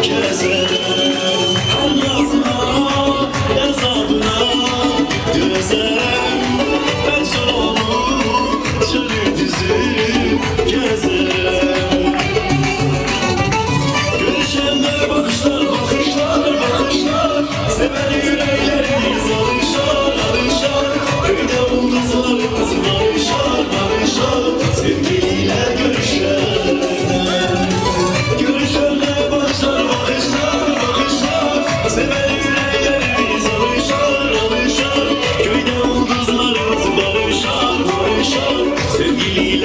Jesus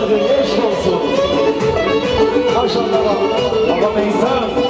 sadece genç olsun. Maşallah, baba meysan.